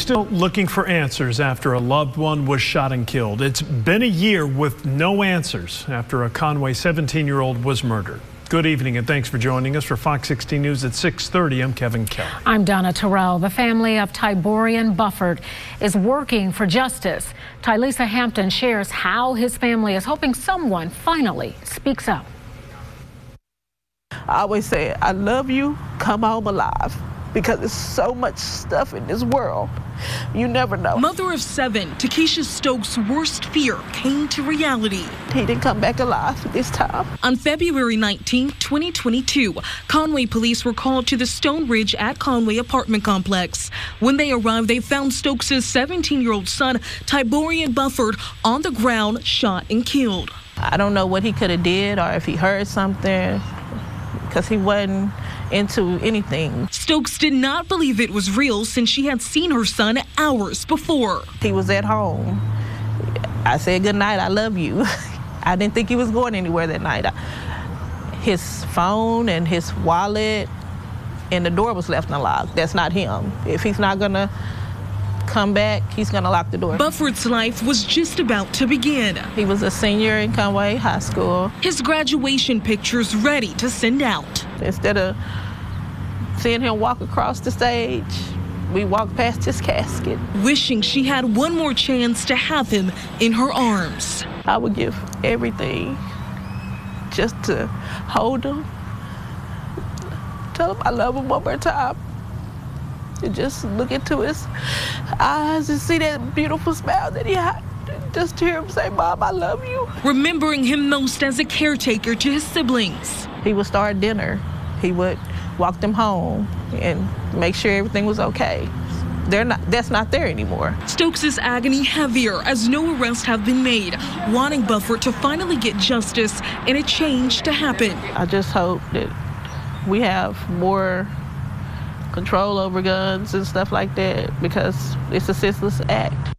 Still looking for answers after a loved one was shot and killed. It's been a year with no answers after a Conway 17-year-old was murdered. Good evening and thanks for joining us for Fox 16 News at 6:30. I'm Kevin Kelly. I'm Donna Terrell. The family of Tyborian Bufford is working for justice. Tylisa Hampton shares how his family is hoping someone finally speaks up. I always say, I love you, come home alive because there's so much stuff in this world. You never know. Mother of seven, Takesha Stokes' worst fear came to reality. He didn't come back alive this time. On February 19, 2022, Conway police were called to the Stone Ridge at Conway apartment complex. When they arrived, they found Stokes' 17-year-old son, Tyborian Bufford, on the ground, shot and killed. I don't know what he could have did or if he heard something because he wasn't into anything. Stokes did not believe it was real since she had seen her son hours before. He was at home. I said, good night, I love you. I didn't think he was going anywhere that night. His phone and his wallet and the door was left unlocked. That's not him. If he's not gonna come back, he's going to lock the door. Bufford's life was just about to begin. He was a senior in Conway High School. His graduation pictures ready to send out. Instead of seeing him walk across the stage, we walked past his casket. Wishing she had one more chance to have him in her arms. I would give everything just to hold him, tell him I love him one more time and just look into his eyes and see that beautiful smile that he had. Just to hear him say, Mom, I love you. Remembering him most as a caretaker to his siblings. He would start dinner. He would walk them home and make sure everything was okay. They're not, that's not there anymore. Stokes' agony heavier as no arrests have been made, wanting Bufford to finally get justice and a change to happen. I just hope that we have more control over guns and stuff like that because it's a senseless act.